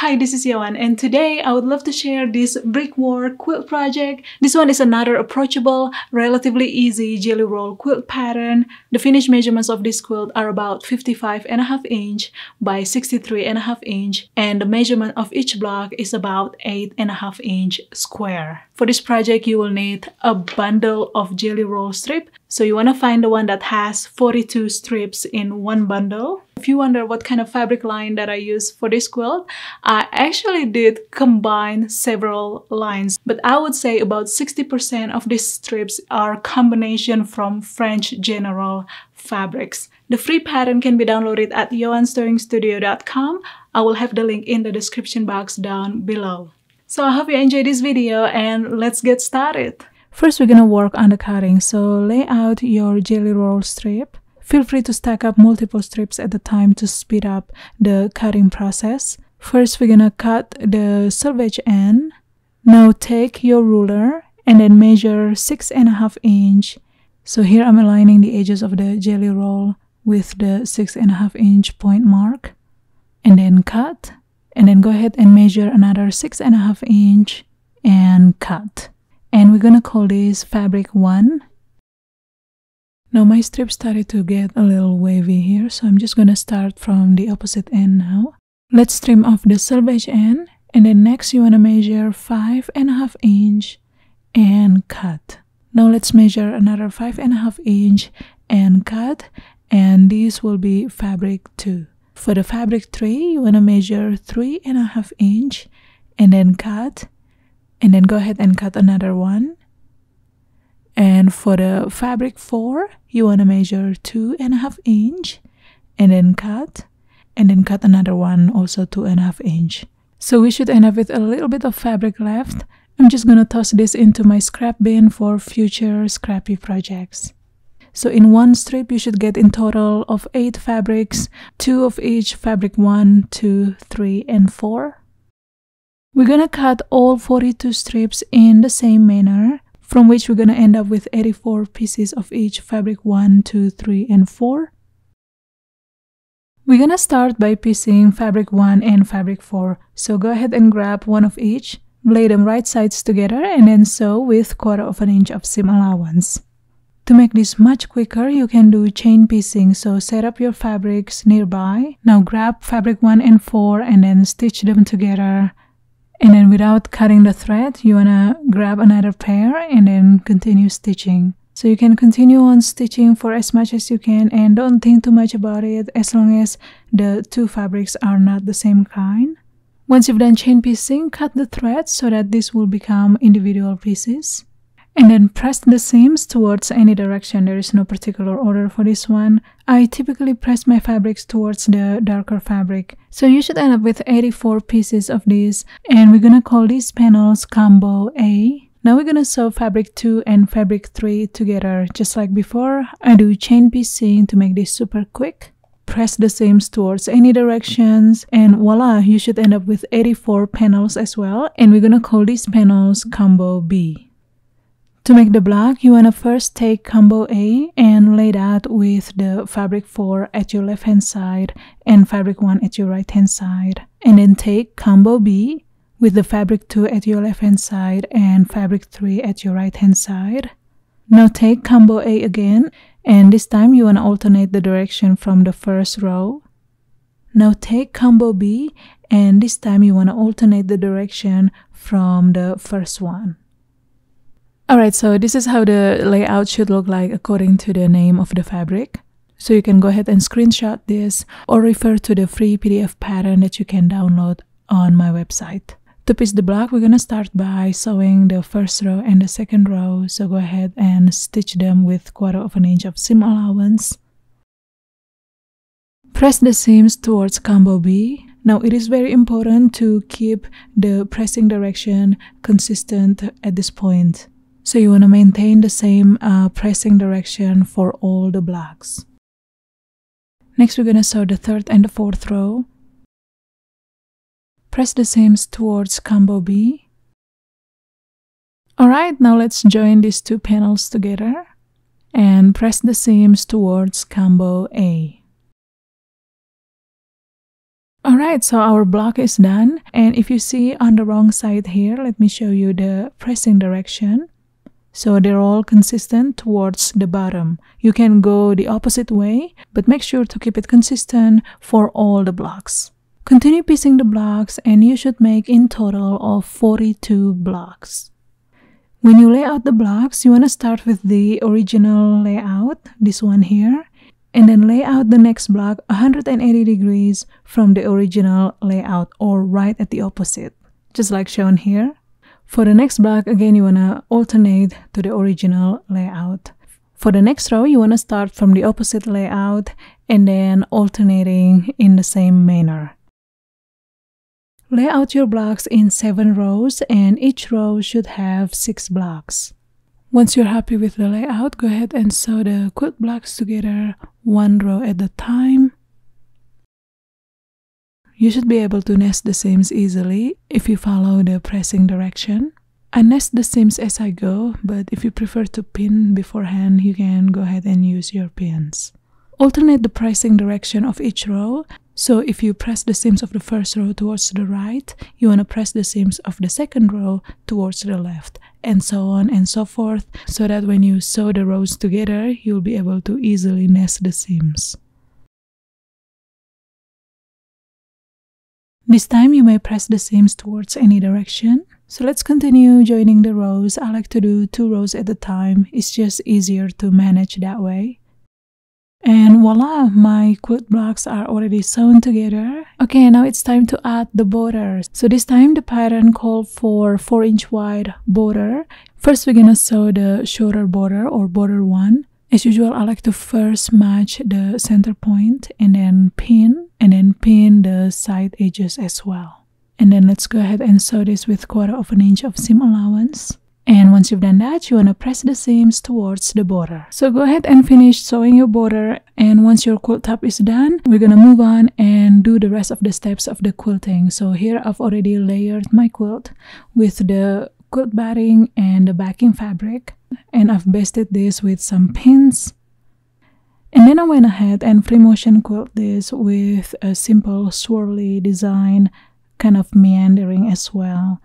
Hi, this is Yoan, and today I would love to share this brickwork quilt project. This one is another approachable, relatively easy jelly roll quilt pattern. The finished measurements of this quilt are about 55 and a half inch by 63 and a half inch, and the measurement of each block is about 8 and a half inch square. For this project, you will need a bundle of jelly roll strip. So you want to find the one that has 42 strips in one bundle. If you wonder what kind of fabric line that I use for this quilt, I actually did combine several lines, but I would say about 60% of these strips are combination from French General fabrics. The free pattern can be downloaded at yoansewingstudio.com. I will have the link in the description box down below. So I hope you enjoyed this video and let's get started. First, we're gonna work on the cutting. So lay out your jelly roll strip Feel free to stack up multiple strips at a time to speed up the cutting process. First, we're gonna cut the selvage end. Now take your ruler and then measure six and a half inch. So here I'm aligning the edges of the jelly roll with the six and a half inch point mark and then cut and then go ahead and measure another six and a half inch and cut and we're gonna call this fabric one now my strip started to get a little wavy here, so I'm just gonna start from the opposite end now. Let's trim off the selvage end, and then next you wanna measure five and a half inch and cut. Now let's measure another five and a half inch and cut, and this will be fabric two. For the fabric three, you wanna measure three and a half inch and then cut, and then go ahead and cut another one and for the fabric four, you want to measure two and a half inch and then cut and then cut another one also two and a half inch. So we should end up with a little bit of fabric left. I'm just gonna toss this into my scrap bin for future scrappy projects. So in one strip, you should get in total of eight fabrics, two of each fabric one, two, three, and four. We're gonna cut all 42 strips in the same manner from which we're to end up with 84 pieces of each fabric 1, 2, 3, and 4. We're to start by piecing fabric 1 and fabric 4, so go ahead and grab one of each, lay them right sides together, and then sew with quarter of an inch of seam allowance. To make this much quicker, you can do chain piecing, so set up your fabrics nearby. Now grab fabric 1 and 4 and then stitch them together and then without cutting the thread you wanna grab another pair and then continue stitching. So you can continue on stitching for as much as you can and don't think too much about it as long as the two fabrics are not the same kind. Once you've done chain piecing cut the thread so that this will become individual pieces and then press the seams towards any direction. There is no particular order for this one. I typically press my fabrics towards the darker fabric. So you should end up with 84 pieces of this and we're gonna call these panels combo A. Now we're gonna sew fabric 2 and fabric 3 together. Just like before, I do chain piecing to make this super quick. Press the seams towards any directions and voila, you should end up with 84 panels as well. And we're gonna call these panels combo B. To make the block, you want to first take combo A and lay that with the fabric 4 at your left hand side and fabric 1 at your right hand side. And then take combo B with the fabric 2 at your left hand side and fabric 3 at your right hand side. Now take combo A again and this time you want to alternate the direction from the first row. Now take combo B and this time you want to alternate the direction from the first one. Alright, so this is how the layout should look like according to the name of the fabric. So you can go ahead and screenshot this or refer to the free PDF pattern that you can download on my website. To piece the block, we're gonna start by sewing the first row and the second row. So go ahead and stitch them with quarter of an inch of seam allowance. Press the seams towards combo B. Now it is very important to keep the pressing direction consistent at this point. So you want to maintain the same uh, pressing direction for all the blocks. Next, we're going to sew the third and the fourth row. Press the seams towards combo B. Alright, now let's join these two panels together and press the seams towards combo A. Alright, so our block is done. And if you see on the wrong side here, let me show you the pressing direction. So they're all consistent towards the bottom. You can go the opposite way, but make sure to keep it consistent for all the blocks. Continue piecing the blocks and you should make in total of 42 blocks. When you lay out the blocks, you want to start with the original layout, this one here, and then lay out the next block 180 degrees from the original layout or right at the opposite, just like shown here. For the next block, again, you want to alternate to the original layout. For the next row, you want to start from the opposite layout and then alternating in the same manner. Lay out your blocks in 7 rows and each row should have 6 blocks. Once you're happy with the layout, go ahead and sew the quilt blocks together one row at a time. You should be able to nest the seams easily if you follow the pressing direction. I nest the seams as I go, but if you prefer to pin beforehand, you can go ahead and use your pins. Alternate the pressing direction of each row. So if you press the seams of the first row towards the right, you want to press the seams of the second row towards the left and so on and so forth so that when you sew the rows together, you'll be able to easily nest the seams. This time you may press the seams towards any direction. So let's continue joining the rows. I like to do two rows at a time. It's just easier to manage that way. And voila, my quilt blocks are already sewn together. Okay, now it's time to add the border. So this time the pattern called for 4 inch wide border. First we're gonna sew the shoulder border or border 1. As usual, I like to first match the center point and then pin and then pin the side edges as well. And then let's go ahead and sew this with quarter of an inch of seam allowance. And once you've done that, you want to press the seams towards the border. So go ahead and finish sewing your border. And once your quilt top is done, we're to move on and do the rest of the steps of the quilting. So here I've already layered my quilt with the quilt batting and the backing fabric. And I've basted this with some pins. I went ahead and free motion quilt this with a simple swirly design, kind of meandering as well.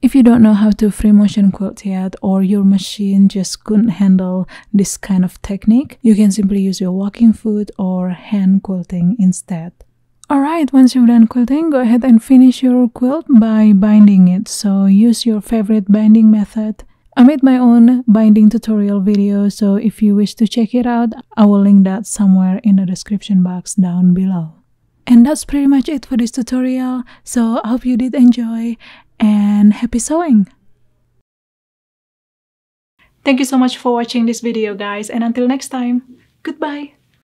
If you don't know how to free motion quilt yet or your machine just couldn't handle this kind of technique, you can simply use your walking foot or hand quilting instead. Alright, once you've done quilting, go ahead and finish your quilt by binding it. So use your favorite binding method. I made my own binding tutorial video, so if you wish to check it out, I will link that somewhere in the description box down below. And that's pretty much it for this tutorial, so I hope you did enjoy and happy sewing! Thank you so much for watching this video guys and until next time, goodbye!